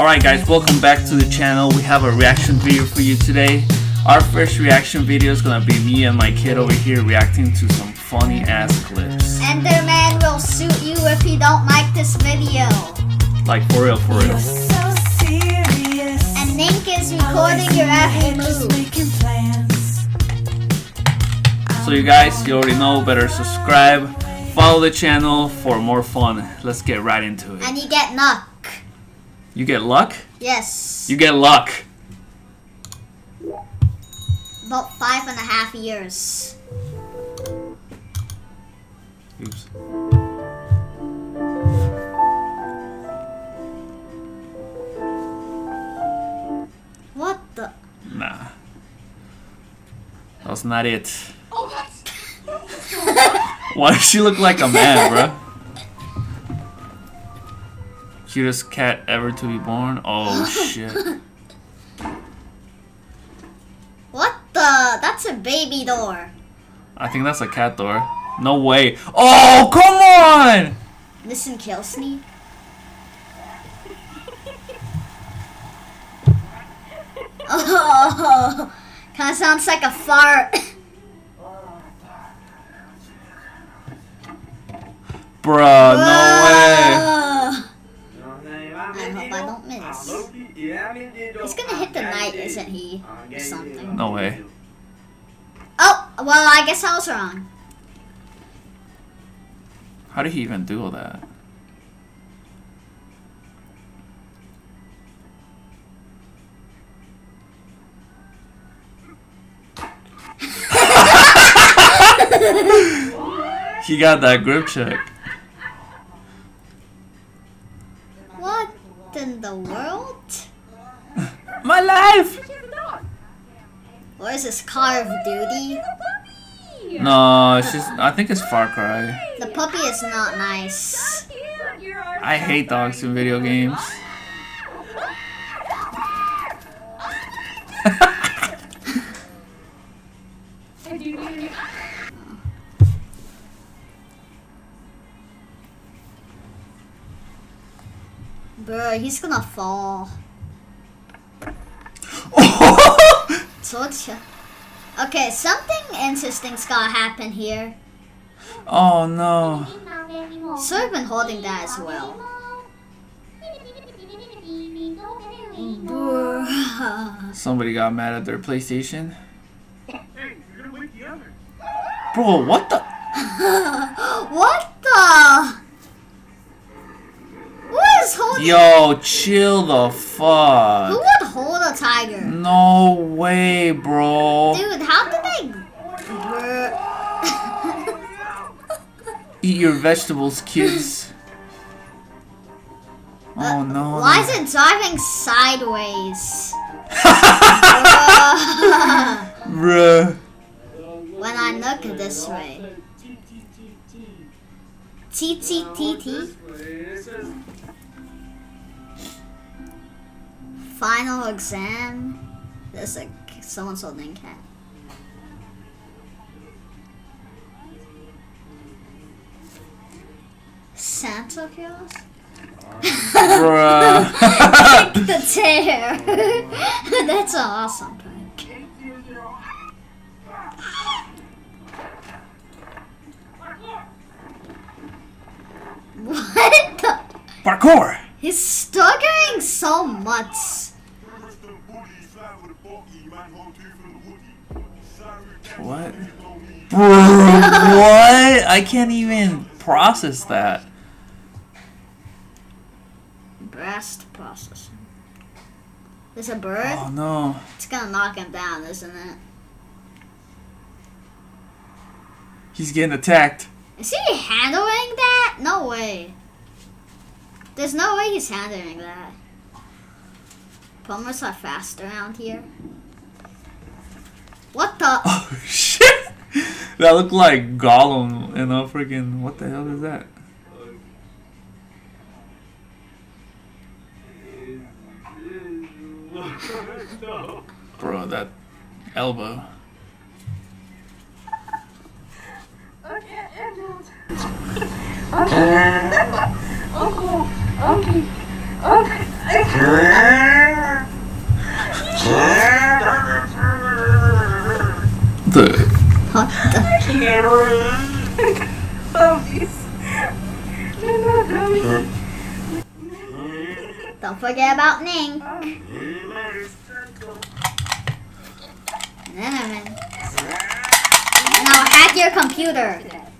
Alright guys, welcome back to the channel. We have a reaction video for you today. Our first reaction video is gonna be me and my kid over here reacting to some funny ass clips. Enderman will shoot you if you don't like this video. Like for real, for real. So. And Nink is recording your every move. So you guys, you already know, better subscribe, follow the channel for more fun. Let's get right into it. And you get Nuck. You get luck? Yes. You get luck. About five and a half years. Oops. What the? Nah. That's not it. Oh, Why does she look like a man, bro? Cutest cat ever to be born? Oh shit. What the? That's a baby door. I think that's a cat door. No way. Oh, come on! Listen, Kelsey. Oh, kind of sounds like a fart. Bruh, no way. Whoa. I hope I don't miss. He's gonna hit the knight, isn't he? Or something. No way. Oh, well, I guess I was wrong. How did he even do all that? he got that grip check. The world? My life! What is this, Call of Duty? No, it's just, I think it's Far Cry. The puppy is not nice. I hate dogs in video games. Bro, he's gonna fall. Told ya. Okay, something interesting's gonna happen here. oh no. So I've been holding that as well. Somebody got mad at their PlayStation. Bro, what the? what the? What is holding? Yo, chill the fuck. Who would hold a tiger? No way, bro. Dude, how did they? Eat your vegetables, kids. Oh no. Uh, Why is it driving sideways? Bruh. Bruh. when I look this way. T T T T. Final exam. There's a someone's holding cat. Santa Claus? Bruh. the tear. That's an awesome prank. What the? Parkour. He's stuttering so much. What? Bro, what? I can't even process that. Breast processing. There's a bird. Oh no. It's gonna knock him down, isn't it? He's getting attacked. Is he handling that? No way. There's no way he's handling that. Plumbers are fast around here. What the? Oh shit! That looked like Gollum in a freaking. What the hell is that? Bro, that elbow. Okay. Okay. Okay. the What the? Don't forget about Ning. Now hack your computer.